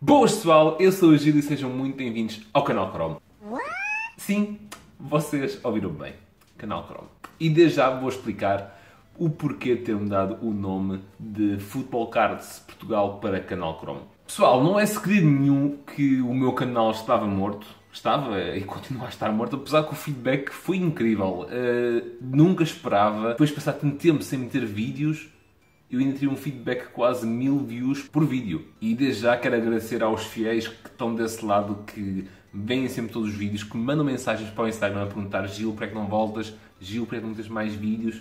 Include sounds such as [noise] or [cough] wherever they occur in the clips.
Boas pessoal, eu sou o Gil e sejam muito bem-vindos ao canal Chrome. Sim, vocês ouviram bem, canal Chrome. E desde já vou explicar o porquê de ter mudado o nome de Football Cards Portugal para canal Chrome. Pessoal, não é segredo nenhum que o meu canal estava morto. Estava e continua a estar morto, apesar que o feedback foi incrível. Uh, nunca esperava, depois de passar tanto tempo sem meter vídeos, eu ainda tive um feedback quase mil views por vídeo. E desde já quero agradecer aos fiéis que estão desse lado, que veem sempre todos os vídeos, que mandam mensagens para o Instagram a perguntar Gil, para que não voltas? Gil, para que não tens mais vídeos?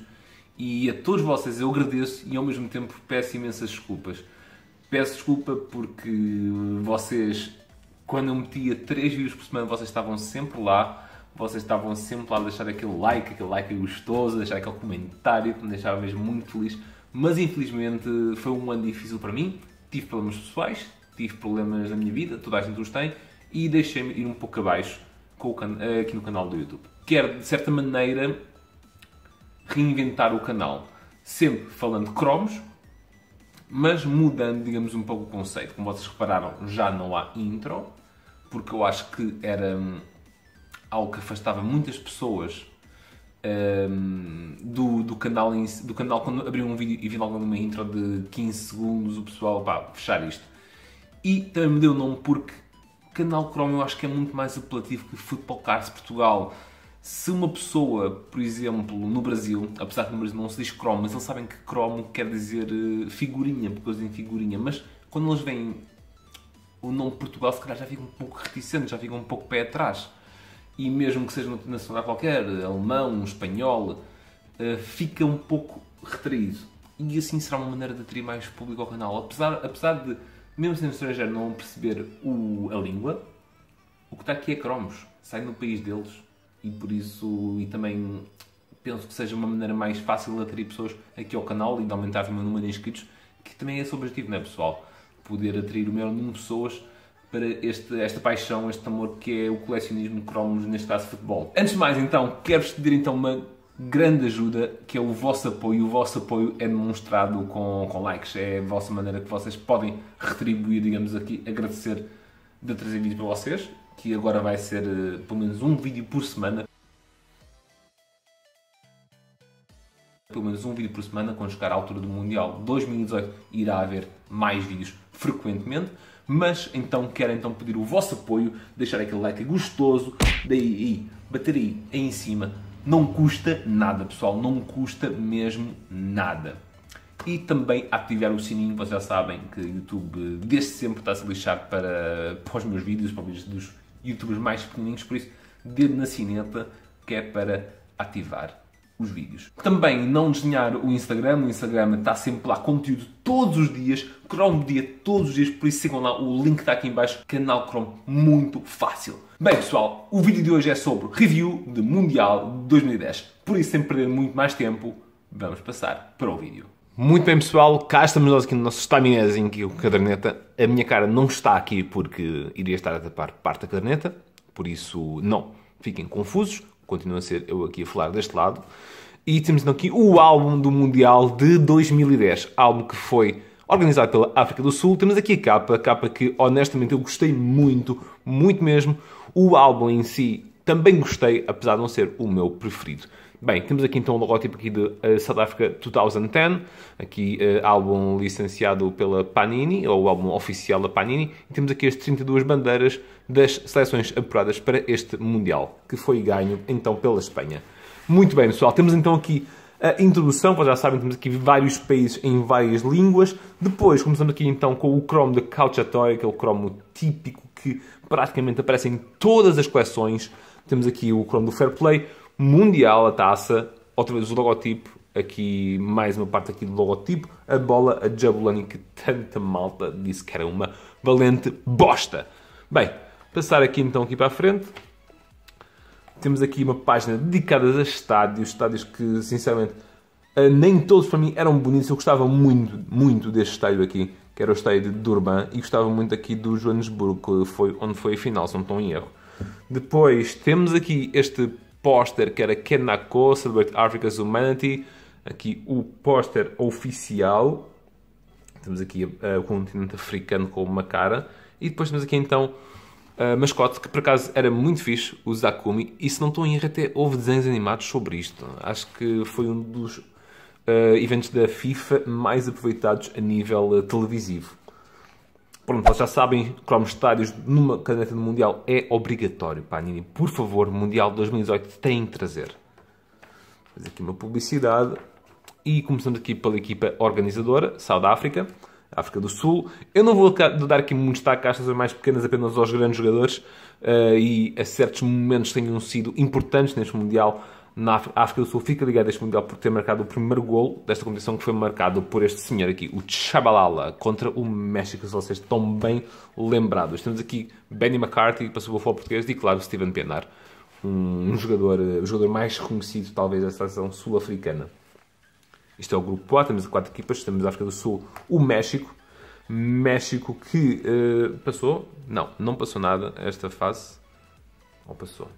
E a todos vocês eu agradeço e ao mesmo tempo peço imensas desculpas. Peço desculpa porque vocês, quando eu metia 3 vídeos por semana, vocês estavam sempre lá. Vocês estavam sempre lá a deixar aquele like, aquele like gostoso, deixar aquele comentário que me deixava mesmo muito feliz mas infelizmente foi um ano difícil para mim. Tive problemas pessoais, tive problemas na minha vida, toda a gente os tem, e deixei-me ir um pouco abaixo aqui no canal do YouTube. Quero, de certa maneira, reinventar o canal, sempre falando de cromos, mas mudando, digamos, um pouco o conceito. Como vocês repararam, já não há intro, porque eu acho que era hum, algo que afastava muitas pessoas um, ehm, do, do, canal, do canal quando abri um vídeo e vi logo numa intro de 15 segundos o pessoal, pá, fechar isto. E também me deu o nome porque canal Chrome eu acho que é muito mais apelativo que Football Cars Portugal. Se uma pessoa, por exemplo, no Brasil, apesar que no Brasil não se diz Chrome, mas eles sabem que Chrome quer dizer eh, figurinha, porque eles dizem figurinha, mas quando eles veem o nome Portugal, se calhar já ficam um pouco reticentes, já ficam um pouco pé atrás e mesmo que seja nacional qualquer, alemão, espanhol, uh, fica um pouco retraído. E assim será uma maneira de atrair mais público ao canal. Apesar, apesar de, mesmo sendo estrangeiro, não perceber o, a língua, o que está aqui é cromos. Sai no país deles. E por isso, e também penso que seja uma maneira mais fácil de atrair pessoas aqui ao canal e de aumentar o meu número de inscritos, que também é esse o objetivo, não é pessoal? Poder atrair o maior número de pessoas para este, esta paixão, este amor que é o colecionismo de cromos, neste caso futebol. Antes de mais, então, quero-vos pedir então uma grande ajuda, que é o vosso apoio. O vosso apoio é demonstrado com, com likes. É a vossa maneira que vocês podem retribuir, digamos aqui, agradecer de trazer vídeo para vocês, que agora vai ser uh, pelo menos um vídeo por semana. Pelo menos um vídeo por semana, quando chegar à altura do Mundial 2018, irá haver mais vídeos frequentemente mas então quero então pedir o vosso apoio, deixar aquele like gostoso, daí bater aí em cima. Não custa nada, pessoal, não custa mesmo nada. E também ativar o sininho, vocês já sabem que o YouTube desde sempre está-se a lixar para, para os meus vídeos, para os vídeos dos youtubers mais pequenininhos, por isso dedo na sineta que é para ativar os vídeos. Também não desenhar o Instagram, o Instagram está sempre lá conteúdo todos os dias, Chrome dia todos os dias, por isso sigam lá, o link está aqui em baixo, canal Chrome, muito fácil. Bem pessoal, o vídeo de hoje é sobre review de Mundial 2010, por isso sem perder muito mais tempo, vamos passar para o vídeo. Muito bem pessoal, cá estamos nós aqui no nosso estaminézinho aqui a caderneta. A minha cara não está aqui porque iria estar a tapar parte da caderneta, por isso não fiquem confusos, continua a ser eu aqui a falar deste lado. E temos então aqui o álbum do Mundial de 2010, álbum que foi organizado pela África do Sul. Temos aqui a capa, capa que honestamente eu gostei muito, muito mesmo. O álbum em si também gostei, apesar de não ser o meu preferido. Bem, temos aqui então o logotipo aqui de uh, South Africa 2010, aqui uh, álbum licenciado pela Panini, ou o álbum oficial da Panini, e temos aqui as 32 bandeiras das seleções apuradas para este Mundial, que foi ganho então pela Espanha. Muito bem, pessoal, temos então aqui a introdução, vocês já sabem, temos aqui vários países em várias línguas. Depois começamos aqui então com o cromo de Calciatore, aquele cromo típico que praticamente aparece em todas as coleções. Temos aqui o cromo do Fair Play, Mundial, a taça, outra vez o logotipo, aqui mais uma parte aqui do logotipo, a bola, a Jabulani, que tanta malta disse que era uma valente bosta. Bem, passar aqui então aqui para a frente. Temos aqui uma página dedicada a estádios, estádios que sinceramente eh, nem todos para mim eram bonitos. Eu gostava muito, muito deste estádio aqui, que era o estádio de Durban, e gostava muito aqui do Joanesburgo, que foi onde foi a final, se não estou em erro. Depois temos aqui este póster que era Kenako, Celebrate Africa's Humanity. Aqui o póster oficial. Temos aqui uh, o continente africano com uma cara. E depois temos aqui então a mascote, que por acaso era muito fixe, o Zakumi, e se não estou em erro até houve desenhos animados sobre isto. Acho que foi um dos uh, eventos da FIFA mais aproveitados a nível uh, televisivo. Pronto, vocês já sabem, cromos estádios numa caderneta do Mundial é obrigatório. Panini, por favor, Mundial 2018 tem de trazer. Fazer aqui uma publicidade. E começando aqui pela equipa organizadora, South África, África do Sul. Eu não vou dar aqui muito destaque às mais pequenas, apenas aos grandes jogadores. Uh, e a certos momentos tenham sido importantes neste Mundial na África do Sul fica ligado a este Mundial por ter marcado o primeiro gol desta competição que foi marcado por este senhor aqui, o Chabalala, contra o México, se vocês estão bem lembrados. Temos aqui Benny McCarthy, passou o futebol português, e claro, Steven Pienaar, um, um jogador, o jogador mais reconhecido talvez da seleção sul-africana. Isto é o grupo A, temos quatro equipas, temos a África do Sul, o México, México que uh, passou, não, não passou nada esta fase, ou passou?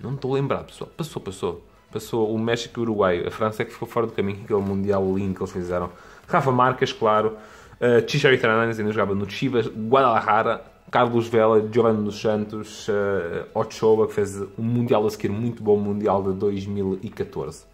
Não estou a lembrar, pessoal. Passou, passou. Passou o México e o Uruguai. A França é que ficou fora do caminho, aquele Mundial lindo que eles fizeram. Rafa Marques, claro. Uh, Chicharo Hernández ainda jogava no Chivas. Guadalajara. Carlos Vela, Giovanni dos Santos, uh, Ochoa, que fez um Mundial a seguir muito bom, Mundial de 2014.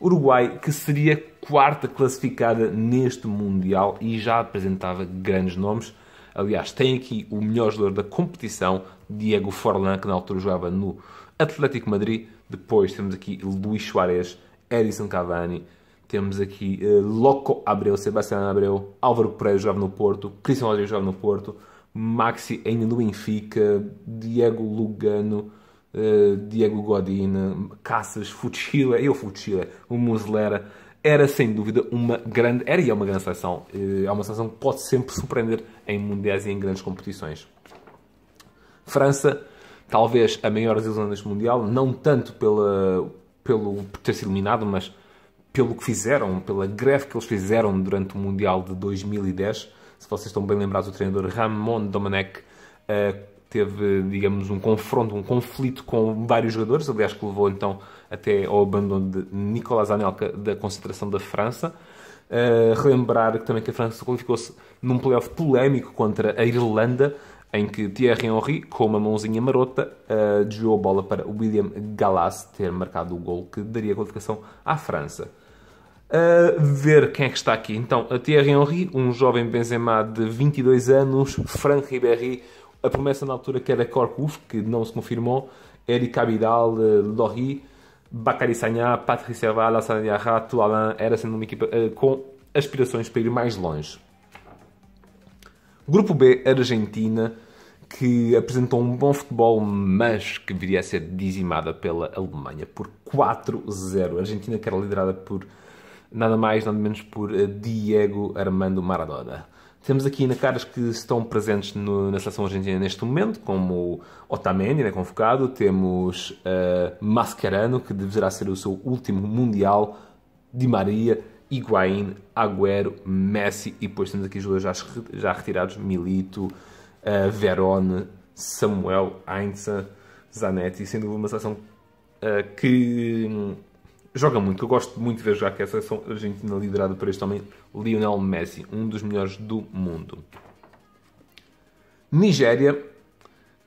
Uruguai, que seria quarta classificada neste Mundial e já apresentava grandes nomes. Aliás, tem aqui o melhor jogador da competição, Diego Forlan, que na altura jogava no Atlético Madrid. Depois temos aqui Luís Soares, Edison Cavani. Temos aqui uh, Loco Abreu, Sebastião Abreu, Álvaro Pereira jogava no Porto, Cristiano Rodrigues jogava no Porto, Maxi ainda no Benfica, Diego Lugano, uh, Diego Godin, Caças, Fuchila, eu Fuchila, o Muslera era sem dúvida uma grande, era e é uma grande seleção. Eh, é uma seleção que pode sempre surpreender em mundiais e em grandes competições. França, talvez a maior desilusão deste mundial, não tanto pela, pelo ter sido eliminado, mas pelo que fizeram, pela greve que eles fizeram durante o Mundial de 2010. Se vocês estão bem lembrados, o treinador Ramon Domenech uh, teve, digamos, um confronto, um conflito com vários jogadores, aliás, que levou então até ao abandono de Nicolas Anelka da concentração da França. Uh, relembrar também que a França qualificou-se num playoff polémico contra a Irlanda, em que Thierry Henry, com uma mãozinha marota, uh, desviou a bola para William Gallas ter marcado o gol que daria a qualificação à França. Uh, ver quem é que está aqui. Então, a Thierry Henry, um jovem Benzema de 22 anos, Franck Ribéry, a promessa na altura que era Korkuf, que não se confirmou, Eric Abidal, uh, Lori, Bakary Sagna, Patrick Serva, Alassane Diarra, Alain, era sendo uma equipa uh, com aspirações para ir mais longe. Grupo B, Argentina, que apresentou um bom futebol, mas que viria a ser dizimada pela Alemanha por 4-0. A Argentina que era liderada por nada mais, nada menos por eh, Diego Armando Maradona. Temos aqui ainda caras que estão presentes no, na seleção argentina neste momento, como Otamendi, né, convocado. Temos uh, Mascherano, que deverá ser o seu último Mundial. Di Maria, Higuaín, Agüero, Messi. E depois temos aqui jogadores já, já retirados. Milito, uh, Verone, Samuel, Heinz, Zanetti. Sendo uma seleção uh, que joga muito. Eu gosto muito de ver jogar que é a seleção argentina liderada por este homem, Lionel Messi, um dos melhores do mundo. Nigéria,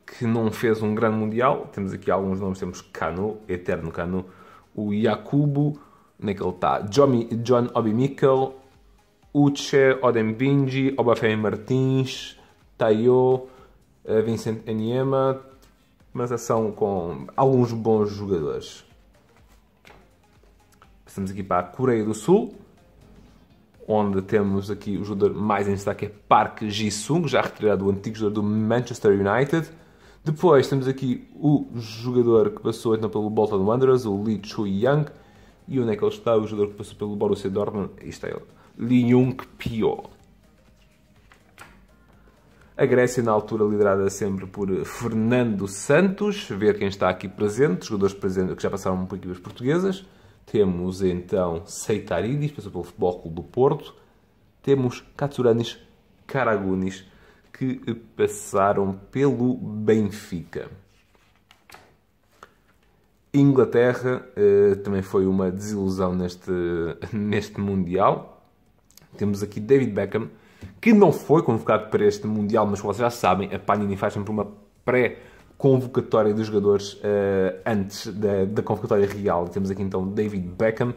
que não fez um grande mundial. Temos aqui alguns nomes. Temos Cano, Eterno Cano, o Yakubu, onde é que ele está? John, John Obi Mikel, Uche, Odembinji, Obafemi Martins, Tayo, eh, Vincent Eniema. Uma seleção com alguns bons jogadores. Passamos aqui para a Coreia do Sul, onde temos aqui o jogador mais em destaque, é Park Ji-sung, já retirado o antigo jogador do Manchester United. Depois temos aqui o jogador que passou então pelo Bolton Wanderers, o Lee Chu-young. E onde é que ele está? O jogador que passou pelo Borussia Dortmund, isto é ele, Lee Jung-pyo. A Grécia, na altura, liderada sempre por Fernando Santos. Ver quem está aqui presente, jogadores presentes que já passaram por equipas portuguesas. Temos então Seitaridis, passou pelo Futebol Clube do Porto. Temos Katsuranis Karagunis, que passaram pelo Benfica. Inglaterra eh, também foi uma desilusão neste, [laughs] neste Mundial. Temos aqui David Beckham, que não foi convocado para este Mundial, mas vocês já sabem, a Panini faz sempre uma pré-convocatória dos jogadores uh, antes da, da convocatória real. Temos aqui então David Beckham,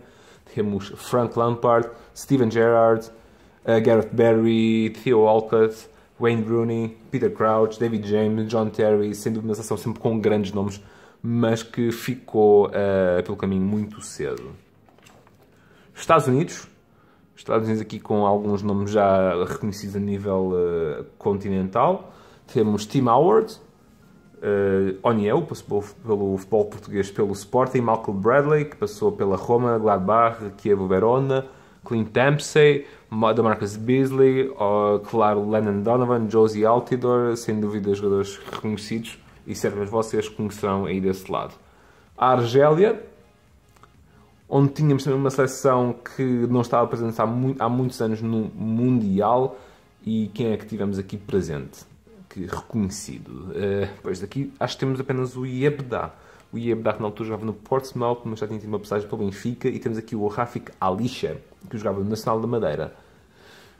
temos Frank Lampard, Steven Gerrard, uh, Gareth Barry, Theo Walcott, Wayne Rooney, Peter Crouch, David James, John Terry, sem dúvida são sempre com grandes nomes, mas que ficou uh, pelo caminho muito cedo. Estados Unidos, Estados Unidos aqui com alguns nomes já reconhecidos a nível continental. Temos Tim Howard, uh, Oniel, passou pelo futebol português pelo Sporting, Malcolm Bradley, que passou pela Roma, Gladbach, Kiev Verona, Clint Dempsey, Marcus Beasley, uh, claro, Lennon Donovan, Josie Altidore, sem dúvida jogadores reconhecidos e certamente vocês conhecerão aí desse lado. A Argélia, onde tínhamos também uma seleção que não estava presente há, há muitos anos no Mundial e quem é que tivemos aqui presente? Que reconhecido. Uh, pois daqui acho que temos apenas o Iebda. O Iebda que na altura jogava no Portsmouth, mas já tinha tido uma passagem pelo Benfica. E temos aqui o Rafik Alisha, que jogava no Nacional da Madeira.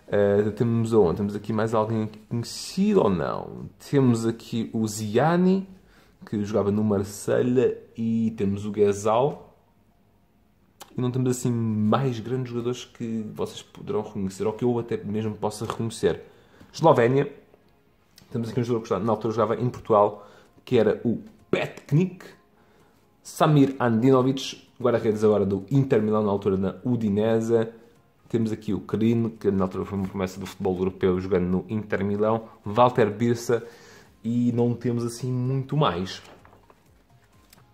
Uh, temos onde? Temos aqui mais alguém conhecido ou não? Temos aqui o Ziani, que jogava no Marselha, e temos o Gezal. E não temos assim mais grandes jogadores que vocês poderão reconhecer, ou que eu até mesmo possa reconhecer. Eslovénia, temos aqui um jogador que na altura jogava em Portugal, que era o Petnik. Samir Andinovic, guarda-redes agora do Inter Milão, na altura na Udinese. Temos aqui o Carino, que na altura foi uma promessa do futebol europeu, jogando no Inter Milão. Walter Birsa e não temos assim muito mais.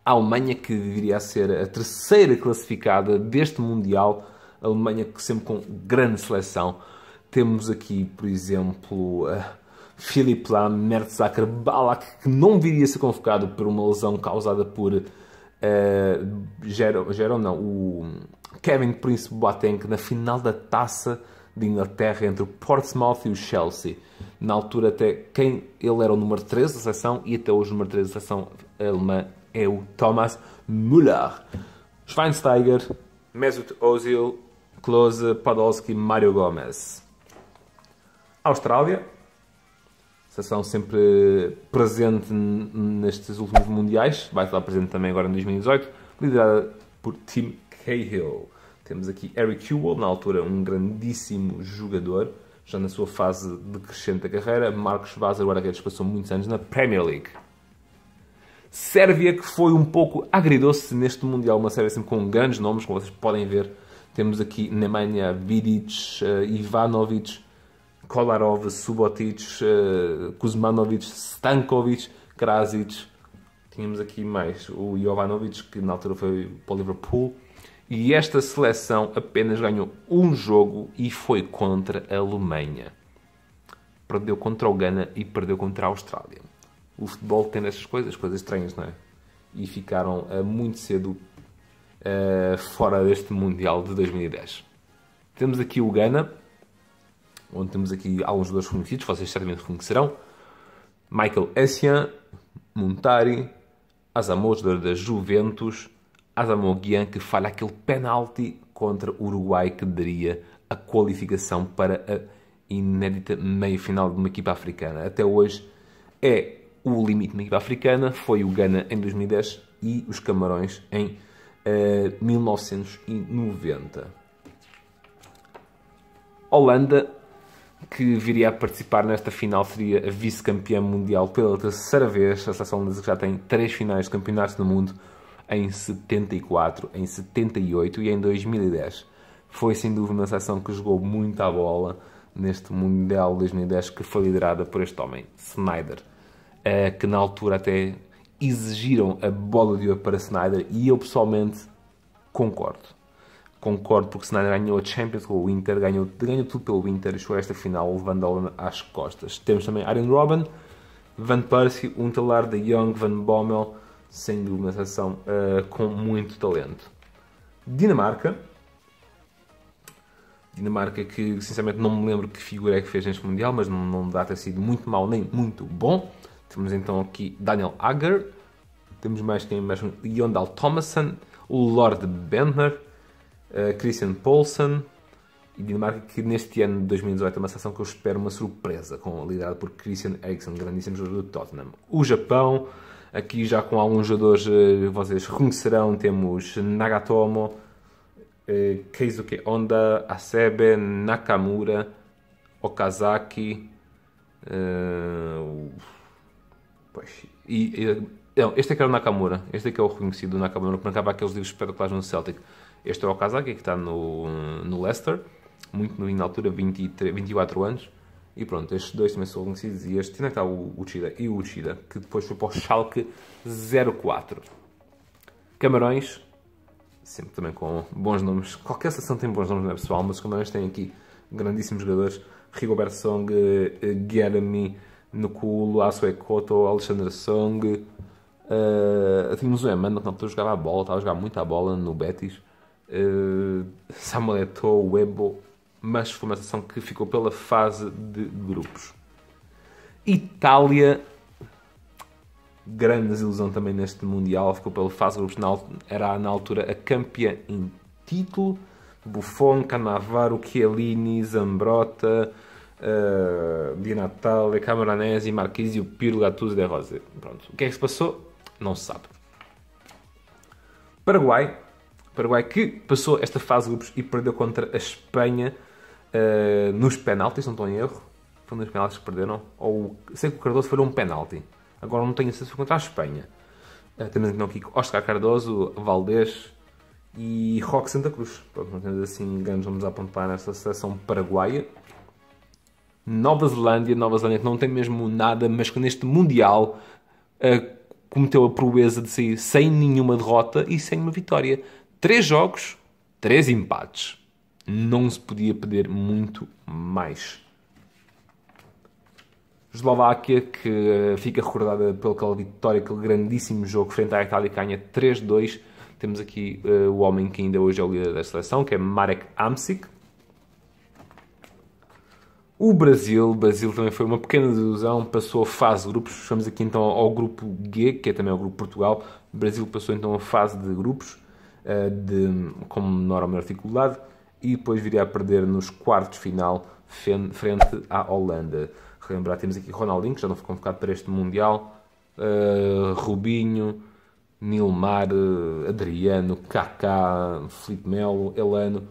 A Alemanha, que deveria ser a terceira classificada deste Mundial, a Alemanha que sempre com grande seleção. Temos aqui, por exemplo, uh, Philipp Lahm, Mertzacker, Balak, que não viria a ser convocado por uma lesão causada por uh, Gero, não, o Kevin Prince Boateng na final da taça de Inglaterra entre o Portsmouth e o Chelsea. Na altura, até quem ele era o número 13 da seleção e até hoje o número 13 da seleção alemã é o Thomas Müller. Schweinsteiger, Mesut Ozil, Klose, Podolski, Mário Gomes. Austrália, seleção sempre presente nestes últimos mundiais, vai estar presente também agora em 2018, liderada por Tim Cahill. Temos aqui Eric Hewell, na altura um grandíssimo jogador, já na sua fase decrescente da carreira. Marcos Vaz, guarda-redes, passou muitos anos na Premier League. Sérvia, que foi um pouco agridoce neste Mundial, uma Sérvia sempre com grandes nomes, como vocês podem ver. Temos aqui Nemanja Vidic, uh, Ivanovic, Kolarov, Subotic, uh, Kuzmanovic, Stankovic, Krasic. Tínhamos aqui mais o Jovanovic, que na altura foi para o Liverpool. E esta seleção apenas ganhou um jogo e foi contra a Alemanha. Perdeu contra o Ghana e perdeu contra a Austrália. O futebol tem essas coisas, coisas estranhas, não é? E ficaram uh, muito cedo uh, fora deste Mundial de 2010. Temos aqui o Ghana, onde temos aqui alguns jogadores conhecidos, vocês certamente reconhecerão. Michael Essien, Montari, Asamoah, jogador da Juventus, Asamoah que falha aquele penalti contra o Uruguai que daria a qualificação para a inédita meia-final de uma equipa africana. Até hoje é o limite de uma equipa africana, foi o Ghana em 2010 e os Camarões em uh, eh, 1990. Holanda, que viria a participar nesta final, seria a vice-campeã mundial pela terceira vez. A seleção holandesa já tem três finais de campeonatos do mundo em 74, em 78 e em 2010. Foi sem dúvida uma seleção que jogou muito à bola neste Mundial 2010 que foi liderada por este homem, Snyder, eh, que na altura até exigiram a bola de ouro para Snyder e eu pessoalmente concordo. Concordo porque Snyder ganhou a Champions com o Inter, ganhou, ganhou tudo pelo Inter e chegou a esta final levando-a às costas. Temos também Arjen Robben, Van Persie, Untelar, De Jong, Van Bommel, sem dúvida uma seleção uh, com muito talento. Dinamarca. Dinamarca que, sinceramente, não me lembro que figura é que fez neste Mundial, mas não, não dá ter sido muito mau nem muito bom. Temos então aqui Daniel Agger. Temos mais quem mais? Jondal Thomason, o Lord Bentner, uh, Christian Poulsen E Dinamarca que neste ano de 2018 é uma seleção que eu espero uma surpresa, com liderado por Christian Eriksen, grandíssimo jogador do Tottenham. O Japão, aqui já com alguns jogadores eh, vocês reconhecerão, temos Nagatomo, eh, Keisuke Honda, Asebe, Nakamura, Okazaki, uh, pois, e, e, não, este é o Nakamura, este aqui é o reconhecido Nakamura, que acaba aqueles livros espetaculares no Celtic. Este é o Okazaki, que está no, no Leicester, muito novinho na altura, 23, 24 anos. E pronto, estes dois também são reconhecidos. E este, que está o Uchida? E o Uchida, que depois foi para o Schalke 04. Camarões, sempre também com bons nomes. Qualquer seleção tem bons nomes, não é pessoal? Mas os Camarões têm aqui grandíssimos jogadores. Rigobert Song, Guilherme Nukulo, Asue Koto, Alexandre Song. Uh, tínhamos o Emmanuel que na altura jogava a bola, estava a jogar muito a bola no Betis. Uh, Samuel Eto'o, Webo, mas foi uma seleção que ficou pela fase de grupos. Itália, grande desilusão também neste Mundial, ficou pela fase de grupos, era na altura a campeã em título. Buffon, Cannavaro, Chiellini, Zambrota, uh, Di Natale, Camoranesi, Marquisio, Pirlo, Gattuso, De Rose. Pronto. O que é que se passou? Não se sabe. Paraguai. Paraguai que passou esta fase de grupos e perdeu contra a Espanha uh, nos penaltis, não estou em erro. Foi nos penaltis que perderam. Ou sei que o Cardoso foi um penalti. Agora não tenho certeza se foi contra a Espanha. Uh, temos então aqui Oscar Cardoso, Valdés e Roque Santa Cruz. Pronto, não temos assim grandes vamos apontar nesta seleção paraguaia. Nova Zelândia, Nova Zelândia que não tem mesmo nada, mas que neste Mundial uh, cometeu a proeza de sair sem nenhuma derrota e sem uma vitória. Três jogos, três empates não se podia pedir muito mais. Eslováquia, que fica recordada pela vitória, aquele grandíssimo jogo frente à Itália, ganha 3-2. Temos aqui uh, o homem que ainda hoje é o líder da seleção, que é Marek Amsik. O Brasil, o Brasil também foi uma pequena desilusão, passou a fase de grupos. Vamos aqui então ao grupo G, que é também o grupo Portugal. O Brasil passou então a fase de grupos, de, com menor ou maior dificuldade e depois viria a perder nos quartos final frente à Holanda. Relembrar, temos aqui Ronaldinho, que já não foi convocado para este Mundial, uh, Rubinho, Nilmar, uh, Adriano, Kaká, Felipe Melo, Elano,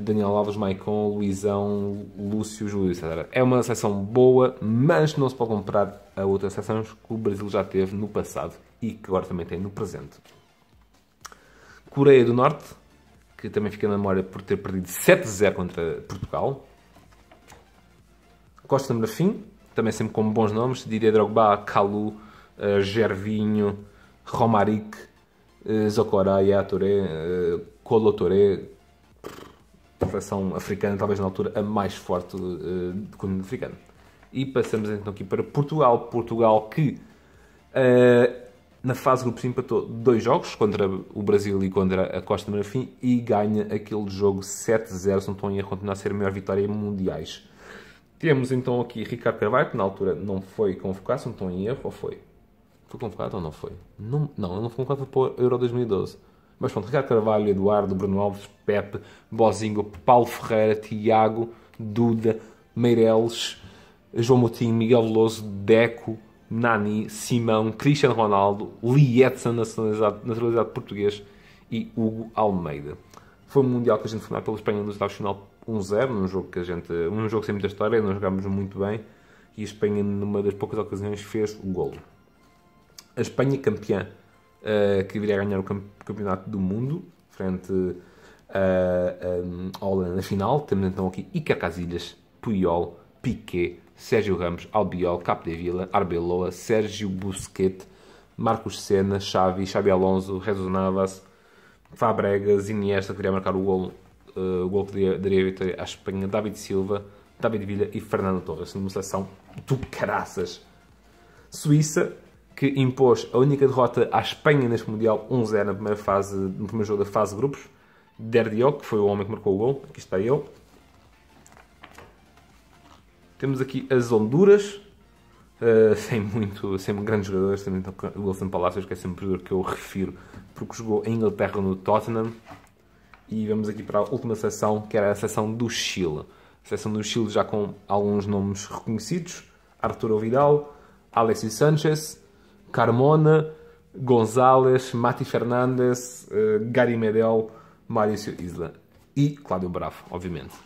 Daniel Alves, Maicon, Luizão, Lúcio, Júlio César. É uma seleção boa, mas não se pode comparar a outras seleções que o Brasil já teve no passado e que agora também tem no presente. Coreia do Norte, que também fica na memória por ter perdido 7-0 contra Portugal. Costa de Marfim, também sempre com bons nomes, Didier Drogba, Kalu, uh, Gervinho, Romaric, uh, Zokora, Touré, uh, Colo Touré, seleção africana, talvez na altura a mais forte uh, do continente africano. E passamos então aqui para Portugal. Portugal que uh, na fase de grupos empatou dois jogos, contra o Brasil e contra a Costa do Marfim, e ganha aquele jogo 7-0, se não estou em erro, continua a ser a maior vitória em mundiais. Temos então aqui Ricardo Carvalho, que na altura não foi convocado, se não estou em erro, ou foi? Foi convocado ou não foi? Não, não, não foi convocado para o Euro 2012. Mas pronto, Ricardo Carvalho, Eduardo, Bruno Alves, Pepe, Bozingo, Paulo Ferreira, Tiago, Duda, Meireles, João Moutinho, Miguel Veloso, Deco, Nani, Simão, Cristiano Ronaldo, Lietzen, nacionalizado, naturalizado português, e Hugo Almeida. Foi um mundial que a gente foi pela Espanha nos oitavos final 1-0, num jogo que a gente, um jogo sem muita história, nós jogámos muito bem e a Espanha, numa das poucas ocasiões, fez o golo. A Espanha campeã, uh, que viria a ganhar o campeonato do mundo, frente à Holanda na final. Temos então aqui Iker Casillas, Puyol, Piquet, Sérgio Ramos, Albiol, Capdevila, Arbeloa, Sérgio Busquets, Marcos Senna, Xavi, Xavi Alonso, Jesus Navas, Fabregas, Iniesta, que queria marcar o gol, uh, o gol que daria a vitória à Espanha, David Silva, David Villa e Fernando Torres, numa seleção do caraças. Suíça, que impôs a única derrota à Espanha neste Mundial 1-0 na primeira fase, no primeiro jogo da fase de grupos. Derdiol, que foi o homem que marcou o gol, aqui está ele. Temos aqui as Honduras, uh, [laughs] sem muito, sem grandes jogadores. Temos então o Wilson Palacios, que é sempre o jogador que eu refiro, porque jogou em Inglaterra no Tottenham. E vamos aqui para a última seção, que era a seção do Chile. A seção do Chile já com alguns nomes reconhecidos. Arturo Vidal, Alexis Sanchez, Carmona, González, Mati Fernandes, uh, Gary Medel, Maurício Isla e Cláudio Bravo, obviamente.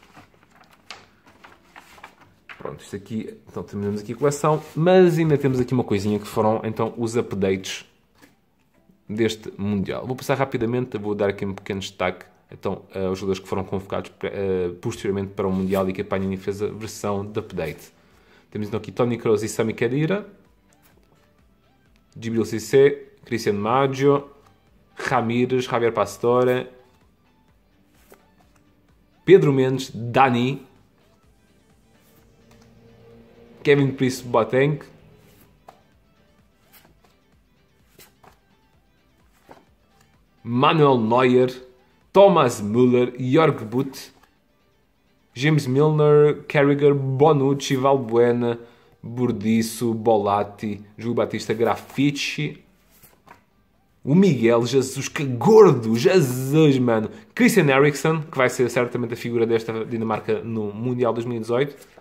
Pronto, isto aqui, então terminamos aqui a coleção, mas ainda temos aqui uma coisinha que foram então os updates deste Mundial. Vou passar rapidamente, vou dar aqui um pequeno destaque então, uh, os jogadores que foram convocados uh, posteriormente para o Mundial e que a Panini fez a versão de update. Temos então aqui Tony Kroos e Sami Khedira, Gibril Cissé, Cristiano Maggio, Ramírez, Javier Pastore, Pedro Mendes, Dani, Kevin Prince Boateng, Manuel Neuer, Thomas Müller, Jörg Butt, James Milner, Carragher, Bonucci, Valbuena, Burdiço, Bolatti, Júlio Batista, Grafici, o Miguel Jesus, que gordo, Jesus, mano. Christian Eriksen, que vai ser certamente a figura desta Dinamarca no Mundial 2018.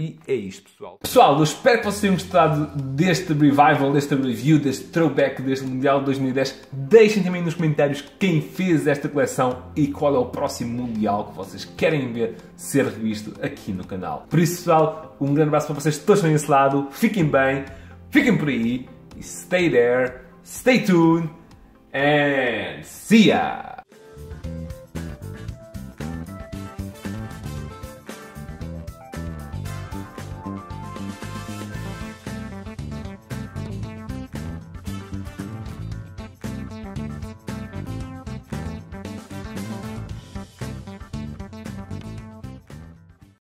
E é isto, pessoal. Pessoal, eu espero que vocês tenham gostado deste revival, deste review, deste throwback deste Mundial de 2010. Deixem também nos comentários quem fez esta coleção e qual é o próximo Mundial que vocês querem ver ser revisto aqui no canal. Por isso, pessoal, um grande abraço para vocês todos bem desse lado. Fiquem bem, fiquem por aí e stay there, stay tuned and see ya!